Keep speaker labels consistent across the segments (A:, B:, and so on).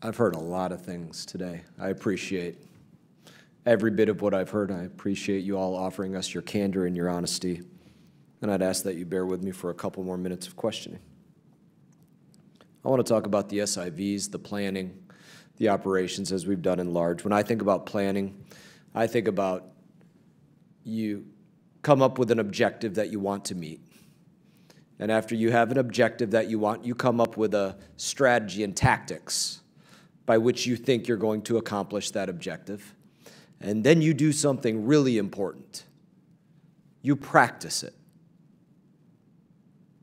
A: I've heard a lot of things today. I appreciate every bit of what I've heard. I appreciate you all offering us your candor and your honesty. And I'd ask that you bear with me for a couple more minutes of questioning. I want to talk about the SIVs, the planning, the operations as we've done in large. When I think about planning, I think about you come up with an objective that you want to meet. And after you have an objective that you want, you come up with a strategy and tactics by which you think you're going to accomplish that objective. And then you do something really important. You practice it.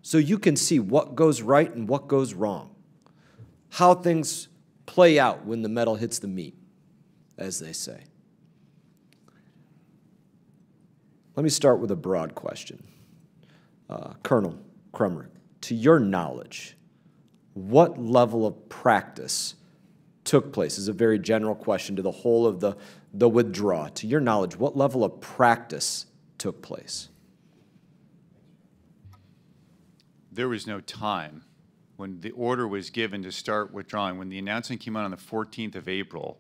A: So you can see what goes right and what goes wrong, how things play out when the metal hits the meat, as they say. Let me start with a broad question. Uh, Colonel Krummrich, to your knowledge, what level of practice took place? Is a very general question to the whole of the, the withdraw. To your knowledge, what level of practice took place?
B: There was no time when the order was given to start withdrawing. When the announcement came out on the 14th of April,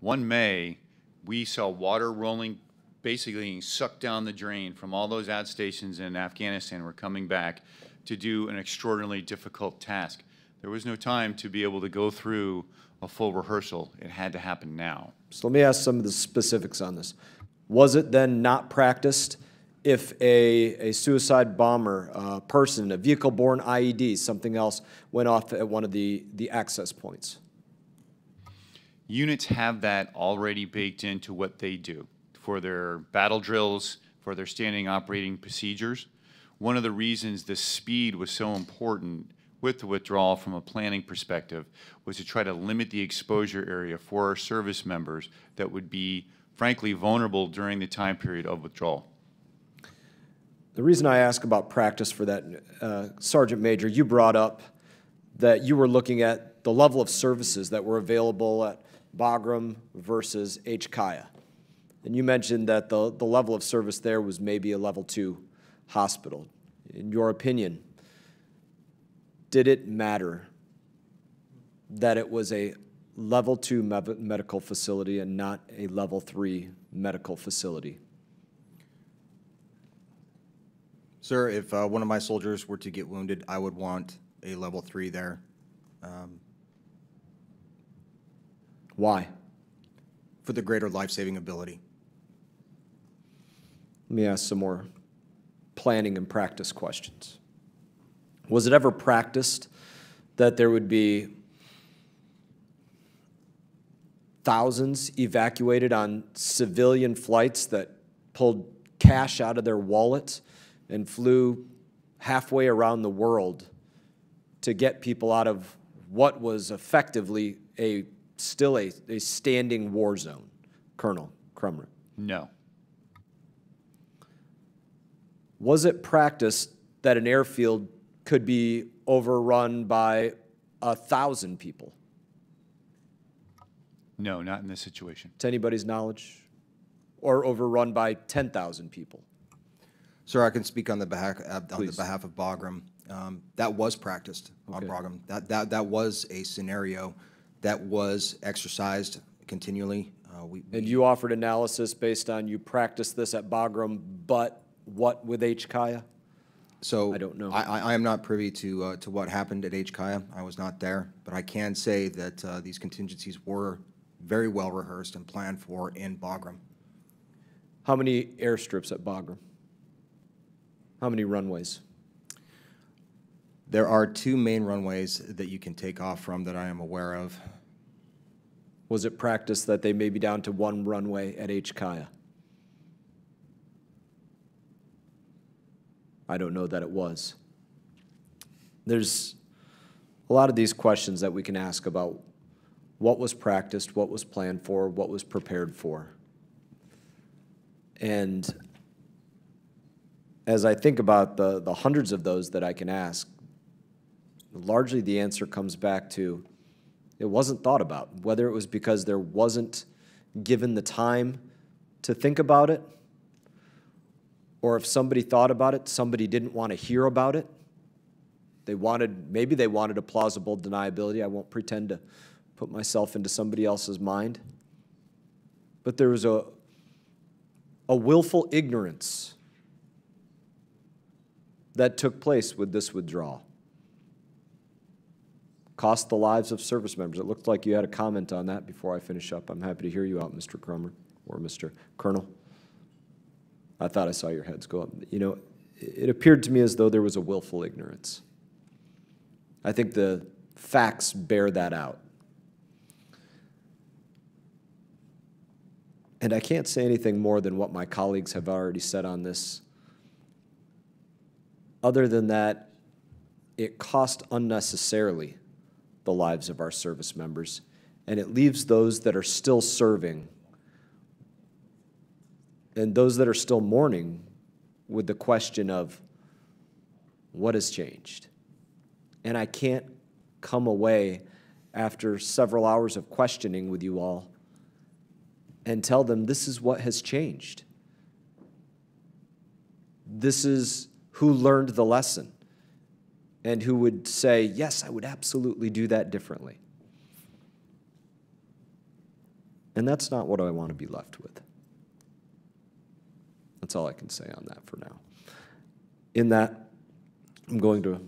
B: 1 May, we saw water rolling basically being sucked down the drain from all those ad stations in Afghanistan we were coming back to do an extraordinarily difficult task. There was no time to be able to go through a full rehearsal. It had to happen now.
A: So let me ask some of the specifics on this. Was it then not practiced if a, a suicide bomber uh, person, a vehicle-borne IED, something else, went off at one of the, the access points?
B: Units have that already baked into what they do for their battle drills, for their standing operating procedures. One of the reasons the speed was so important with the withdrawal from a planning perspective was to try to limit the exposure area for our service members that would be, frankly, vulnerable during the time period of withdrawal.
A: The reason I ask about practice for that, uh, Sergeant Major, you brought up that you were looking at the level of services that were available at Bagram versus HKIA. And you mentioned that the, the level of service there was maybe a level two hospital. In your opinion, did it matter that it was a level two me medical facility and not a level three medical facility?
C: Sir, if uh, one of my soldiers were to get wounded, I would want a level three there. Um,
A: Why?
C: For the greater life-saving ability.
A: Let me ask some more planning and practice questions. Was it ever practiced that there would be thousands evacuated on civilian flights that pulled cash out of their wallets and flew halfway around the world to get people out of what was effectively a still a, a standing war zone, Colonel Krummrich?
B: No.
A: Was it practiced that an airfield could be overrun by a thousand people?
B: No, not in this situation.
A: To anybody's knowledge? Or overrun by 10,000 people?
C: Sir, I can speak on the behalf, uh, on the behalf of Bagram. Um, that was practiced on Bagram. That, that, that was a scenario that was exercised continually. Uh, we,
A: And you offered analysis based on you practiced this at Bagram, but what with HKIA?
C: So
A: I don't know.
C: I, I- I am not privy to, uh, to what happened at HKIA. I was not there, but I can say that uh, these contingencies were very well rehearsed and planned for in Bagram.
A: How many airstrips at Bagram? How many runways?
C: There are two main runways that you can take off from that I am aware of.
A: Was it practice that they may be down to one runway at HKIA? I don't know that it was. There's a lot of these questions that we can ask about what was practiced, what was planned for, what was prepared for. And as I think about the, the hundreds of those that I can ask, largely the answer comes back to it wasn't thought about, whether it was because there wasn't given the time to think about it, or if somebody thought about it, somebody didn't want to hear about it. They wanted, maybe they wanted a plausible deniability. I won't pretend to put myself into somebody else's mind. But there was a, a willful ignorance that took place with this withdrawal. Cost the lives of service members. It looked like you had a comment on that before I finish up. I'm happy to hear you out, Mr. Cromer or Mr. Colonel. I thought I saw your heads go up. You know, it appeared to me as though there was a willful ignorance. I think the facts bear that out. And I can't say anything more than what my colleagues have already said on this. Other than that, it cost unnecessarily the lives of our service members, and it leaves those that are still serving and those that are still mourning with the question of what has changed. And I can't come away after several hours of questioning with you all and tell them this is what has changed. This is who learned the lesson and who would say, Yes, I would absolutely do that differently. And that's not what I want to be left with. That's all I can say on that for now. In that, I'm going to